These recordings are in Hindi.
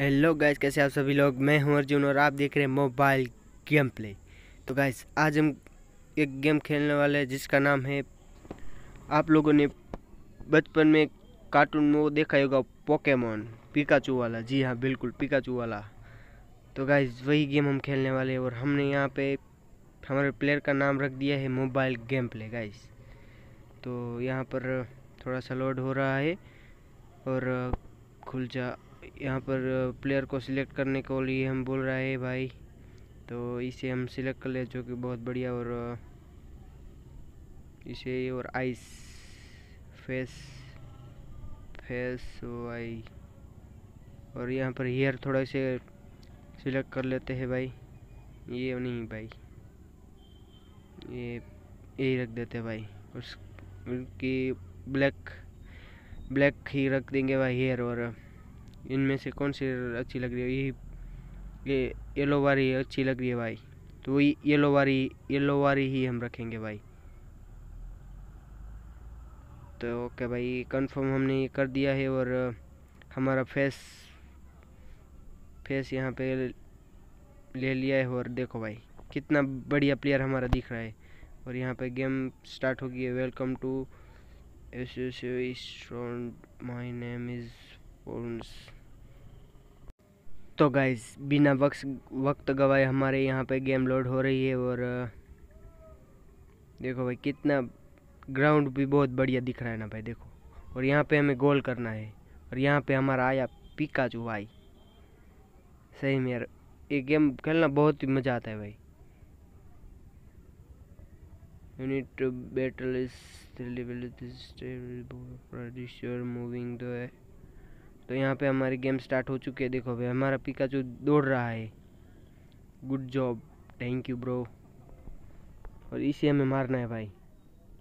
हेलो गाइस कैसे आप सभी लोग? मैं हूँ अर्जुन और आप देख रहे हैं मोबाइल गेम प्ले तो गाइस आज हम एक गेम खेलने वाले हैं जिसका नाम है, आप लोगों ने बचपन में कार्टून में वो देखा होगा पोकेमोन पिकाचू वाला। जी हाँ बिल्कुल पिकाचू वाला। तो गाइस वही गेम हम खेलने वाले हैं और हमने यहाँ पे हमारे प्लेयर का नाम रख दिया है मोबाइल गेम प्ले गाइस तो यहाँ पर थोड़ा सा लोड हो रहा है और खुल जा यहाँ पर प्लेयर को सिलेक्ट करने को लिए हम बोल रहा है, भाई तो इसे हम सिलेक्ट कर ले, जो कि बहुत बढ़िया और इसे और आइस फेस फेस वाई और यहाँ पर हेयर थोड़ा इसे सिलेक्ट कर लेते हैं, भाई। ये नहीं, भाई। ये यही रख देते भाई। उसकी ब्लैक ब्लैक ही रख देंगे, भाई हेयर और इनमें से कौन सी अच्छी लग रही है? यही, ये येलो वाली अच्छी लग रही है भाई। तो वही येलो वाली येलो वाली ही हम रखेंगे भाई। तो ओके भाई कंफर्म हमने ये कर दिया है और हमारा फेस फेस यहाँ पे ले लिया है और देखो भाई, कितना बढ़िया प्लेयर हमारा दिख रहा है। और यहाँ पे गेम स्टार्ट हो। गई है welcome to my name is तो गाइस बिना वक्त वक्त गवाए हमारे यहाँ पे गेम लोड हो रही है और, देखो भाई कितना ग्राउंड भी बहुत बढ़िया दिख रहा है ना भाई, देखो। और यहाँ पे हमें गोल करना है और यहाँ पे हमारा आया पिकाचू भाई। सही में यार, ये गेम खेलना बहुत ही मज़ा आता है भाई। यूनिट is moving the तो यहाँ पे हमारी गेम स्टार्ट हो चुकी है। देखो भाई हमारा पिकाचू दौड़ रहा है। Good job thank you bro और इसे हमें मारना है भाई।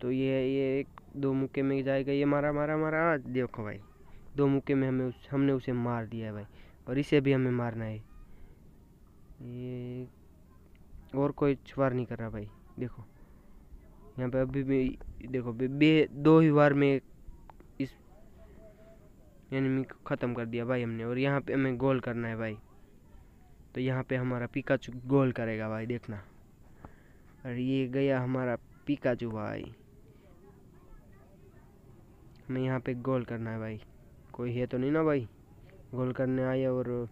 तो ये ये एक दो मुक्के में जाएगा। ये मारा मारा मारा देखो भाई। दो मुक्के में हमें उस, हमने उसे मार दिया है भाई। और इसे भी हमें मारना है। ये और कोई छुवार नहीं कर रहा भाई। देखो यहाँ पे अभी भी देखो बे दो ही बार में एनिमी को ख़त्म कर दिया भाई हमने। और यहाँ पे हमें गोल करना है भाई। तो यहाँ पे हमारा पिकाचू गोल करेगा भाई, देखना। और ये गया हमारा पिकाचू भाई। हमें यहाँ पे गोल करना है भाई। कोई है तो नहीं ना भाई? गोल करने आए और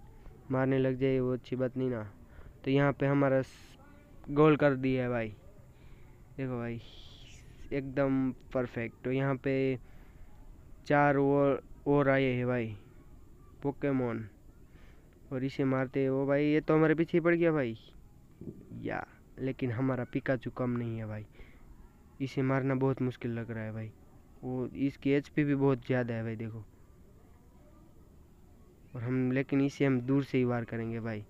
मारने लग जाए, वो अच्छी बात नहीं ना। तो यहाँ पे हमारा गोल कर दिया है भाई। देखो भाई, एकदम परफेक्ट तो यहाँ पे चार और और आए हैं भाई पोकेमोन और इसे मारते हैं। वो भाई, ये तो हमारे पीछे पड़ गया भाई। या, लेकिन हमारा पिकाचू कम नहीं है भाई। इसे मारना बहुत मुश्किल लग रहा है भाई। वो, इसकी एचपी भी बहुत ज़्यादा है भाई, देखो। और हम, लेकिन इसे हम दूर से ही वार करेंगे भाई।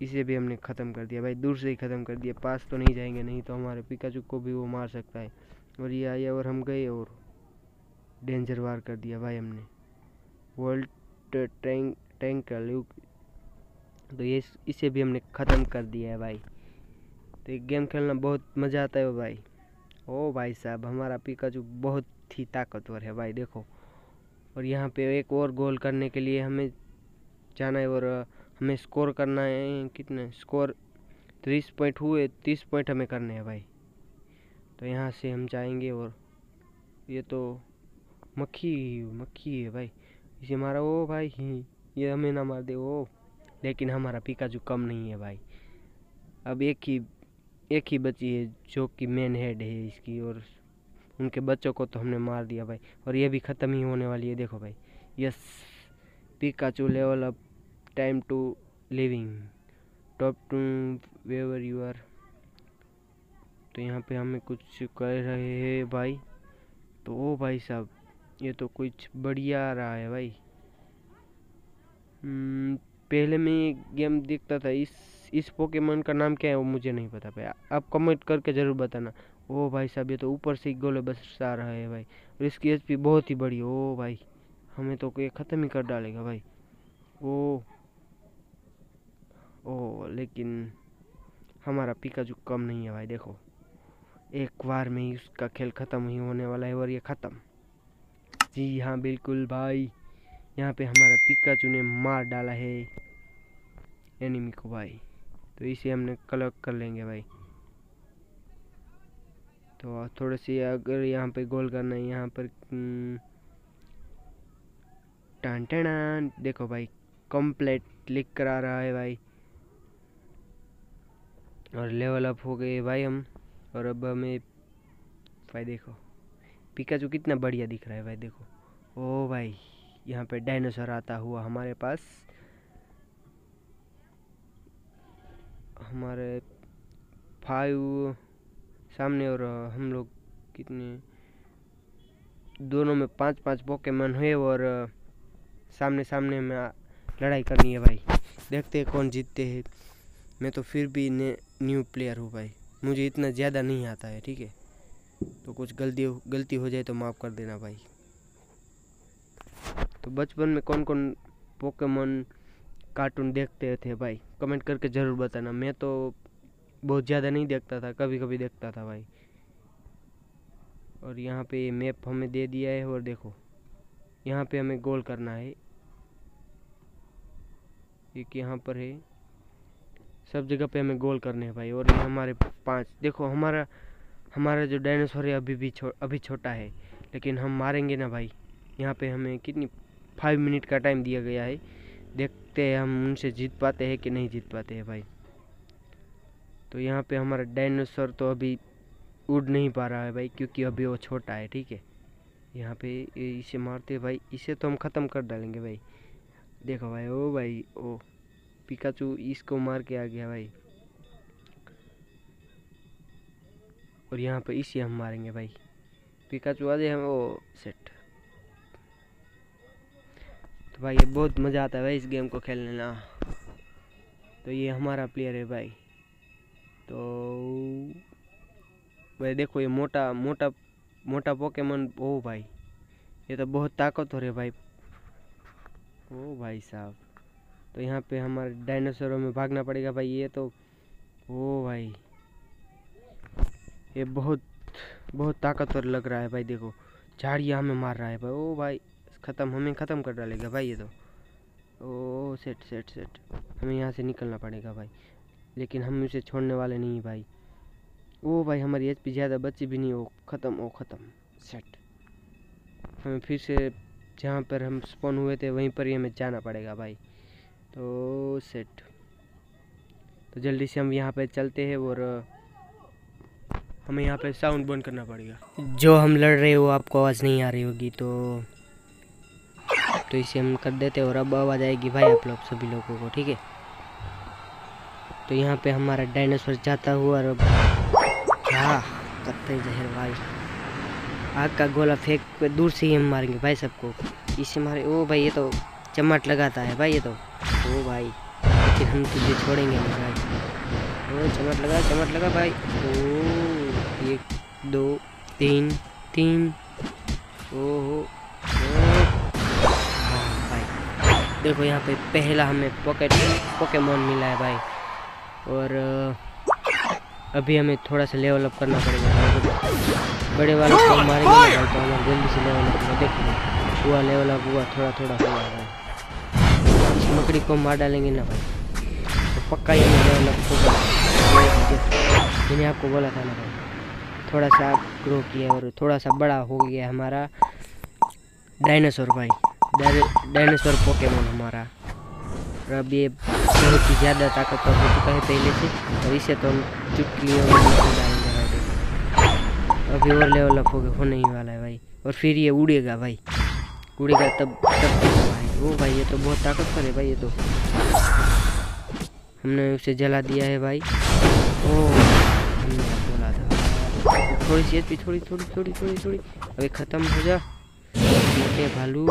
इसे भी हमने ख़त्म कर दिया भाई, दूर से ही ख़त्म कर दिया। पास तो नहीं जाएँगे, नहीं तो हमारे पिकाचू को भी वो मार सकता है। और ये आया और हम गए और डेंजर वार कर दिया भाई हमने। वर्ल्ड टैंक टैंक कर लुक तो ये इसे भी हमने ख़त्म कर दिया है भाई। तो ये गेम खेलना बहुत मज़ा आता है भाई। ओ भाई साहब, हमारा पिकाचू बहुत ही ताकतवर है भाई, देखो। और यहाँ पे एक और गोल करने के लिए हमें जाना है और हमें स्कोर करना है कितने? स्कोर तीस पॉइंट हुए, तीस पॉइंट हमें करने हैं भाई। तो यहाँ से हम जाएँगे और ये तो मक्खी मक्खी है भाई। इसे मारा, ओ भाई। ये हमें ना मार दे, ओ। लेकिन हमारा पिकाचू कम नहीं है भाई। अब एक ही एक ही बची है जो कि मेन हेड है इसकी और उनके बच्चों को तो हमने मार दिया भाई। और ये भी ख़त्म ही होने वाली है, देखो भाई। Yes Pikachu level up time to living top to waver you are तो यहाँ पे हमें कुछ कर रहे हैं भाई। तो ओ भाई साहब ये तो कुछ बढ़िया आ रहा है भाई। हम्म, पहले में ये गेम देखता था इस इस पोकेमोन का नाम क्या है वो मुझे नहीं पता भाई। आप कमेंट करके ज़रूर बताना। ओ भाई साहब ये तो ऊपर से गोले बस आ रहा है भाई और इसकी एच बहुत ही बड़ी ओ भाई हमें तो ये ख़त्म ही कर डालेगा भाई। ओ ओ लेकिन हमारा पिकाजू कम नहीं है भाई देखो। एक बार में ही उसका खेल ख़त्म ही होने वाला है और ये ख़त्म। जी हाँ बिल्कुल भाई। यहाँ पे हमारा पिकाचू ने मार डाला है एनिमी को भाई। तो इसे हमने कलेक्ट कर लेंगे भाई। तो थोड़ी सी अगर यहाँ पे गोल करना है यहाँ पर हम्म, टान टान देखो भाई कंप्लीट लिख कर आ रहा है भाई। और लेवल अप हो गए भाई हम। और अब हमें भाई देखो। पिकाचू कितना बढ़िया दिख रहा है भाई, देखो। ओ भाई, यहाँ पे डायनासोर आता हुआ हमारे पास। हमारे फाइव, सामने और हम लोग कितने? दोनों में पाँच पाँच पोकेमन हुए और सामने सामने में लड़ाई करनी है भाई। देखते हैं कौन जीतते हैं। मैं तो फिर भी न्यू प्लेयर हूँ भाई। मुझे इतना ज़्यादा नहीं आता है, ठीक है? तो कुछ गलती गलती हो जाए तो माफ़ कर देना भाई। तो बचपन में कौन कौन पोकेमोन कार्टून देखते थे भाई? कमेंट करके ज़रूर बताना। मैं तो बहुत ज़्यादा नहीं देखता था कभी कभी देखता था भाई। और यहाँ पे मैप हमें दे दिया है और देखो, यहाँ पे हमें गोल करना है। एक यहाँ पर है। सब जगह पे हमें गोल करने हैं भाई। और हमारे पाँच, देखो हमारा हमारा जो डायनासोर है अभी भी छो, अभी छोटा है। लेकिन हम मारेंगे ना भाई। यहाँ पे हमें कितनी फाइव मिनट का टाइम दिया गया है। देखते हैं हम उनसे जीत पाते हैं कि नहीं जीत पाते हैं भाई। तो यहाँ पे हमारा डायनासोर तो अभी उड़ नहीं पा रहा है भाई क्योंकि अभी वो छोटा है ठीक है? यहाँ पे इसे मारते भाई। इसे तो हम ख़त्म कर डालेंगे भाई। देखो भाई ओ भाई ओ। पिकाचू इसको मार के आ गया भाई। और यहाँ पे इसी हम मारेंगे भाई। पिकाचू जाए हम वो सेट तो भाई, ये बहुत मज़ा आता है भाई इस गेम को खेलने ना। तो ये हमारा प्लेयर है भाई। तो भाई देखो ये मोटा मोटा मोटा पोकेमन ओ भाई। ये तो बहुत ताकतवर है भाई। ओ भाई साहब। तो यहाँ पे हमारे डायनासोरों में भागना पड़ेगा भाई, ये तो ओ भाई। ये बहुत बहुत ताकतवर लग रहा है भाई, देखो। झाड़िया हमें मार रहा है भाई। ओ भाई, ख़त्म, हमें ख़त्म कर डालेगा भाई ये तो। ओ सेट सेट सेट हमें यहाँ से निकलना पड़ेगा भाई। लेकिन हम उसे छोड़ने वाले नहीं भाई। ओ भाई, हमारी एच पी ज़्यादा बच्ची भी नहीं। हो ख़त्म, ओ, ख़त्म। सेट हमें फिर से जहाँ पर हम स्पॉन हुए थे, वहीं पर ही हमें जाना पड़ेगा भाई। तो सेट तो जल्दी से हम यहाँ पे चलते हैं और हमें यहाँ पे साउंड बंद करना पड़ेगा। जो हम लड़ रहे हो, आपको आवाज़ नहीं आ रही होगी तो तो इसे हम कर देते और अब आवाज़ आएगी भाई आप लोग सभी लोगों को, ठीक है? तो यहाँ पे हमारा डायनासोर जाता हुआ और हाँ कत्ते जहर भाई? आग का गोला फेंक दूर से ही हम मारेंगे भाई सबको। इसे मारे ओ भाई, ये तो चमट लगाता है भाई, ये तो। ओ भाई, लेकिन हम तुझे छोड़ेंगे नहीं भाई। ओ, चमट लगा चमट लगा भाई। ओ। एक, दो, तीन तीन। ओ हो भाई। देखो यहाँ पे पहला हमें पॉकेट, पोकेमोन मिला है भाई। और अभी हमें थोड़ा सा लेवल अप करना पड़ेगा। बड़े वाले को मारेंगे भाई तो हमारे जल्दी से लेवल अप देखो, हुआ लेवल अप हुआ थोड़ा थोड़ा, हुआ भाई। मकड़ी को मार डालेंगे ना भाई। तो पक्का ही हमें लेवल अप होगा। मैंने आपको बोला था ना भाई। थोड़ा सा ग्रो किया और थोड़ा सा बड़ा हो गया हमारा डायनासोर भाई। डायनासोर पोकेमोन हमारा। और अब ये बहुत ही ज़्यादा ताकतवर हो चुका है पहले से, और इसे तो हम भाई। अभी और लेवल अप हो होने ही वाला है भाई। और फिर ये उड़ेगा भाई। उड़ेगा तब तब भाई। वो भाई, ये तो बहुत ताकतवर है भाई, ये तो। हमने उसे जला दिया है भाई। ओ। हमने बोला था थोड़ी सी एचपी थोड़ी थोड़ी थोड़ी थोड़ी थोड़ी। अभी ख़त्म हो जा। मोटे भालू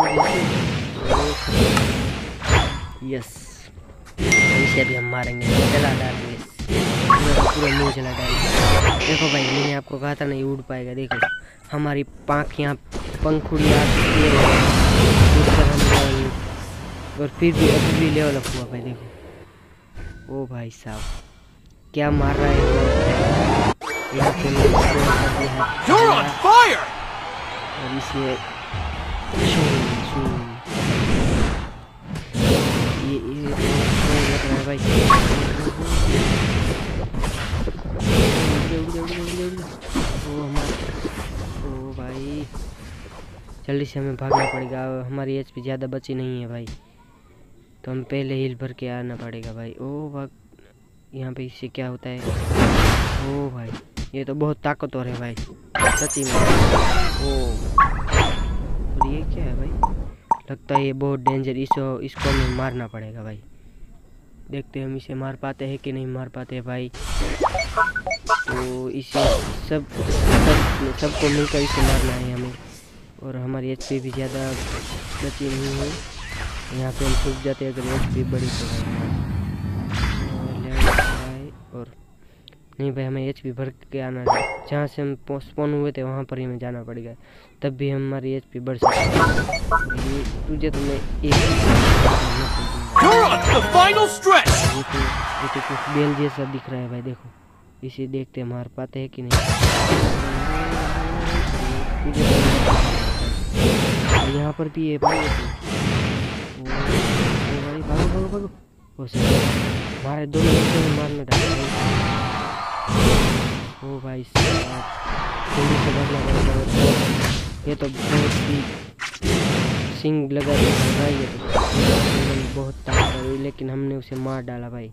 यस इसे अभी हम मारेंगे। जला डालेंगे पूरा मुँह जला डालेंगे देखो भाई, मैंने आपको कहा था नहीं उड़ पाएगा। देखो, हमारी पाँख यहाँ पंखुड़ी और फिर भी अभी भी लेवल अप हुआ भाई, देखो। ओ भाई साहब, क्या मार रहा है You're on fire! Let me see it. जल्दी से हमें भागना पड़ेगा। हमारी एच पी ज़्यादा बची नहीं है भाई। तो हम पहले हिल भर के आना पड़ेगा भाई। ओ भाग यहाँ पे इससे क्या होता है? ओ, भाई। ये तो बहुत ताकतवर है भाई। सच्ची में। ओ। और ये क्या है भाई? लगता है ये बहुत डेंजर इसको इसको हमें मारना पड़ेगा भाई। देखते हम इसे मार पाते हैं कि नहीं मार पाते भाई। तो इसे सब सब, सबको मिलकर इसे मारना है हमें। और हमारी एचपी भी ज़्यादा बची नहीं है। यहाँ पे हम सूख जाते हैं, अगर एच बड़ी तो। नहीं भाई हमें एच पी भर के आना है। जहाँ से हम पोस्टपोन हुए थे वहाँ पर ही हमें जाना पड़ेगा तब भी हमारी एच पी बढ़ सकती है। तुझे तो मैं एक तो तो कुछ बेल जैसा दिख रहा है भाई देखो। इसे देखते मार पाते हैं कि नहीं। यहाँ पर भी भाई ये भाई भागो भागो भागो। दोनों मारने डाला ओ भाई जल्दी से भागना पड़ेगा ये तो बहुत ही सिंग लगा है भाई, ये तो बहुत ताकत है, लेकिन हमने उसे मार डाला भाई।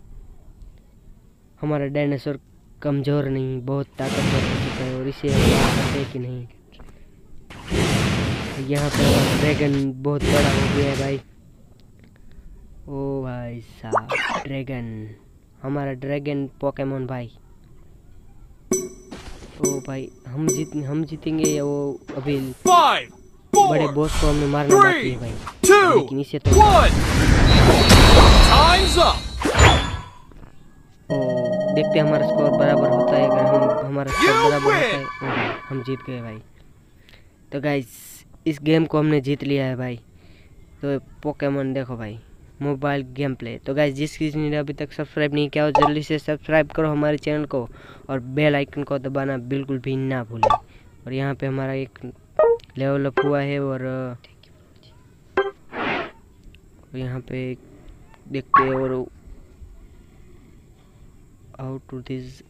हमारा डायनासोर कमज़ोर नहीं, बहुत ताकतवर हो चुका है, और इसे मार कि नहीं यहाँ पर ड्रैगन बहुत बड़ा हो गया है भाई। ओ भाई साहब ड्रैगन हमारा ड्रैगन पोकेमोन भाई। ओ भाई हम जीत हम जीतेंगे या वो अभी Five, बड़े four, बॉस को हमें मारना बाकी है भाई। two, लेकिन इसे तो one. Time's up. ओ देखते हैं हमारा स्कोर बराबर होता है अगर हम हमारा स्कोर बराबर होता है ओ हम जीत गए भाई। तो गाइस इस गेम को हमने जीत लिया है भाई। तो पोकेमोन देखो भाई। Mobile game play. तो गाइस जिस किसी ने अभी तक सब्सक्राइब नहीं किया हो, जल्दी से सब्सक्राइब करो हमारे चैनल को और बेल आइकन को दबाना बिल्कुल भी ना भूलें। और यहाँ पे हमारा एक लेवल अप हुआ है और यहाँ पे देखते हैं और हाउ टू दिस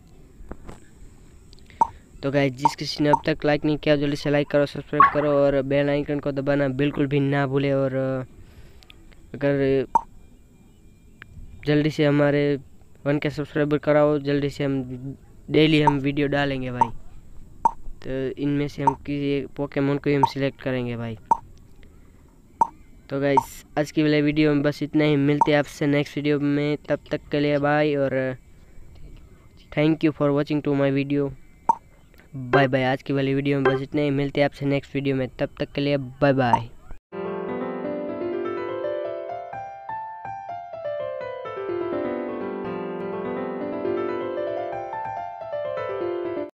तो गाइस जिस किसी ने अब तक लाइक नहीं किया, जल्दी से लाइक करो सब्सक्राइब करो और बेल आइकन को दबाना बिल्कुल भी ना भूले और अगर जल्दी से हमारे वन के सब्सक्राइबर कराओ, जल्दी से हम डेली हम वीडियो डालेंगे भाई। तो इनमें से हम किसी पोकेमोन को ही हम सिलेक्ट करेंगे भाई। तो गाइस आज की वाले वीडियो में बस इतना ही। मिलते हैं आपसे नेक्स्ट वीडियो में। तब तक के लिए बाय और thank you for watching to my video bye bye आज की वाली वीडियो में बस इतना ही। मिलते हैं आपसे नेक्स्ट वीडियो में। तब तक के लिए बाय बाय